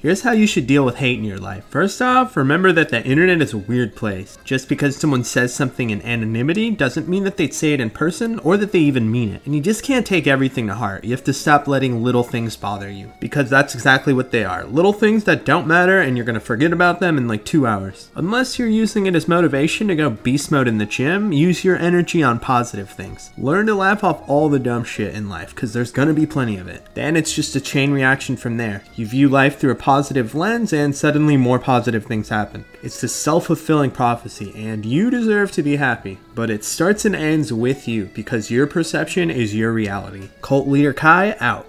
Here's how you should deal with hate in your life. First off, remember that the internet is a weird place. Just because someone says something in anonymity doesn't mean that they'd say it in person or that they even mean it. And you just can't take everything to heart. You have to stop letting little things bother you because that's exactly what they are. Little things that don't matter and you're to forget about them in like two hours. Unless you're using it as motivation to go beast mode in the gym, use your energy on positive things. Learn to laugh off all the dumb shit in life because there's to be plenty of it. Then it's just a chain reaction from there. You view life through a positive lens, and suddenly more positive things happen. It's the self fulfilling prophecy, and you deserve to be happy. But it starts and ends with you because your perception is your reality. Cult Leader Kai out.